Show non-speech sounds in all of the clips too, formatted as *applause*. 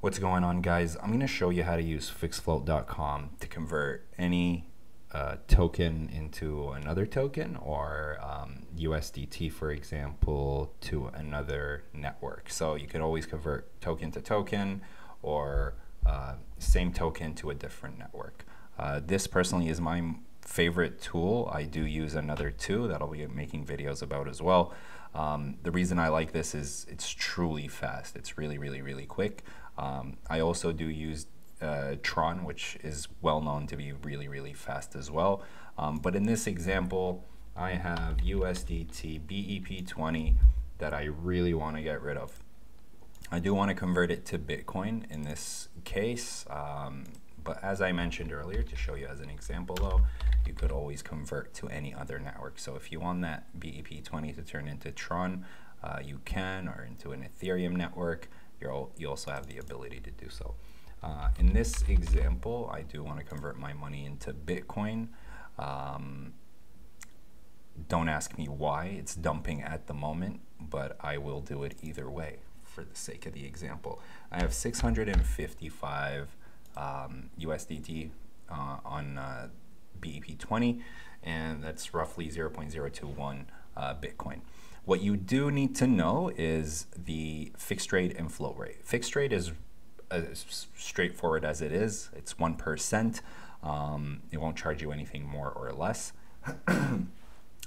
What's going on guys? I'm going to show you how to use fixedfloat.com to convert any uh, token into another token or um, USDT for example to another network. So you could always convert token to token or uh, same token to a different network. Uh, this personally is my favorite tool. I do use another two that I'll be making videos about as well. Um, the reason I like this is it's truly fast. It's really, really, really quick. Um, I also do use uh, Tron, which is well known to be really, really fast as well. Um, but in this example, I have USDT BEP20 that I really want to get rid of. I do want to convert it to Bitcoin in this case. Um, but as I mentioned earlier, to show you as an example though, you could always convert to any other network. So if you want that BEP20 to turn into Tron, uh, you can, or into an Ethereum network, you you also have the ability to do so. Uh, in this example, I do want to convert my money into Bitcoin. Um, don't ask me why it's dumping at the moment, but I will do it either way for the sake of the example. I have 655 um, USDT uh, on uh, BEP20, and that's roughly 0.021 uh, Bitcoin. What you do need to know is the fixed rate and float rate. Fixed rate is as straightforward as it is. It's 1%. Um, it won't charge you anything more or less. *clears throat* and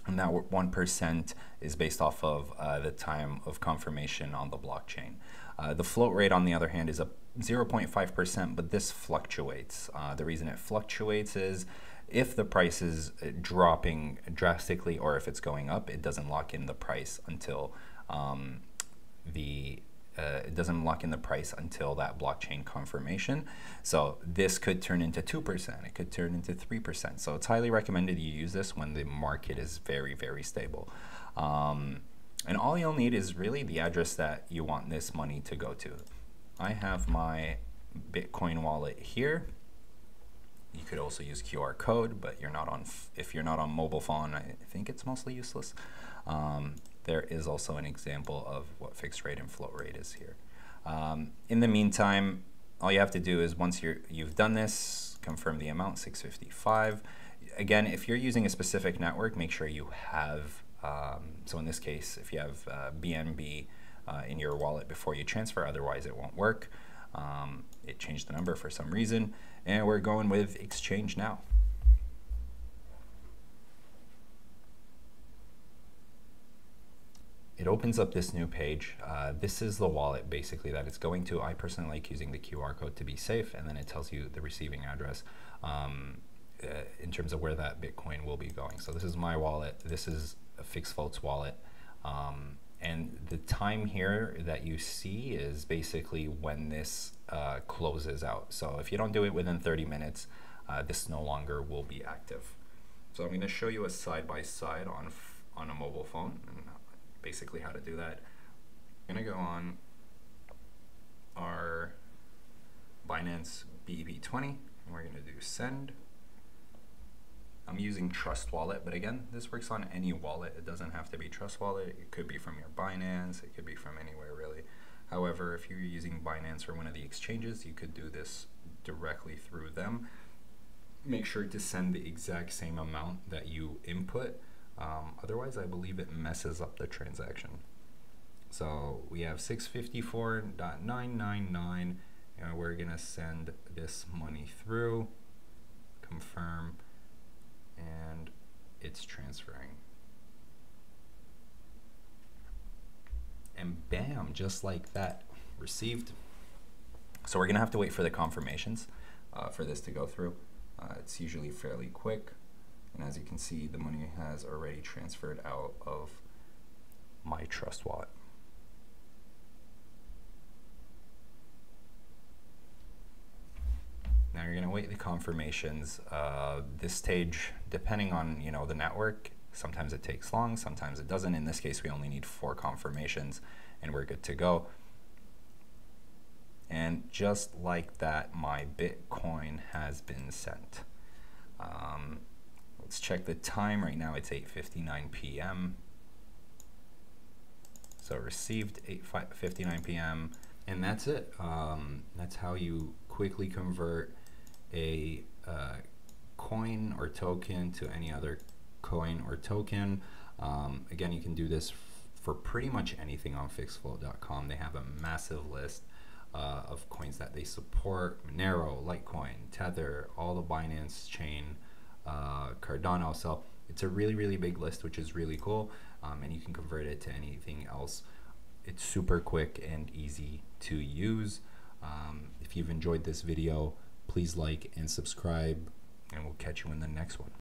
that 1% is based off of uh, the time of confirmation on the blockchain. Uh, the float rate, on the other hand, is a 0.5%, but this fluctuates. Uh, the reason it fluctuates is if the price is uh, dropping drastically or if it's going up, it doesn't lock in the price until um, the uh, it doesn't lock in the price until that blockchain confirmation. So this could turn into 2%, it could turn into 3%. So it's highly recommended you use this when the market is very, very stable. Um, and all you'll need is really the address that you want this money to go to. I have my Bitcoin wallet here. You could also use QR code, but you're not on. if you're not on mobile phone, I think it's mostly useless. Um, there is also an example of what fixed rate and float rate is here. Um, in the meantime, all you have to do is once you're you've done this, confirm the amount 655. Again, if you're using a specific network, make sure you have. Um, so in this case, if you have uh, BNB uh, in your wallet before you transfer, otherwise it won't work. Um, it changed the number for some reason, and we're going with exchange now. It opens up this new page. Uh, this is the wallet basically that it's going to. I personally like using the QR code to be safe, and then it tells you the receiving address um, uh, in terms of where that Bitcoin will be going. So this is my wallet. This is a FixedFloat's wallet. Um, and the time here that you see is basically when this uh, closes out. So if you don't do it within 30 minutes, uh, this no longer will be active. So I'm going to show you a side-by-side -side on, on a mobile phone and basically how to do that. I'm going to go on our Binance BEP20 and we're going to do send. I'm using Trust Wallet, but again, this works on any wallet. It doesn't have to be Trust Wallet. It could be from your Binance. It could be from anywhere, really. However, if you're using Binance or one of the exchanges, you could do this directly through them. Make sure to send the exact same amount that you input. Um, otherwise, I believe it messes up the transaction. So we have 654.999, and we're going to send this money through, confirm and it's transferring. And bam, just like that, received. So we're gonna have to wait for the confirmations uh, for this to go through. Uh, it's usually fairly quick. And as you can see, the money has already transferred out of my Trust wallet. Now you're going to wait the confirmations. Uh, this stage, depending on you know the network, sometimes it takes long, sometimes it doesn't. In this case, we only need four confirmations, and we're good to go. And just like that, my Bitcoin has been sent. Um, let's check the time. Right now, it's 8:59 p.m. So received 8:59 p.m. and that's it. Um, that's how you quickly convert a uh, coin or token to any other coin or token. Um, again, you can do this for pretty much anything on fixedfloat.com. They have a massive list uh, of coins that they support Monero, Litecoin, Tether, all the Binance chain, uh, Cardano. So it's a really, really big list, which is really cool. Um, and you can convert it to anything else. It's super quick and easy to use. Um, if you've enjoyed this video, please like and subscribe, and we'll catch you in the next one.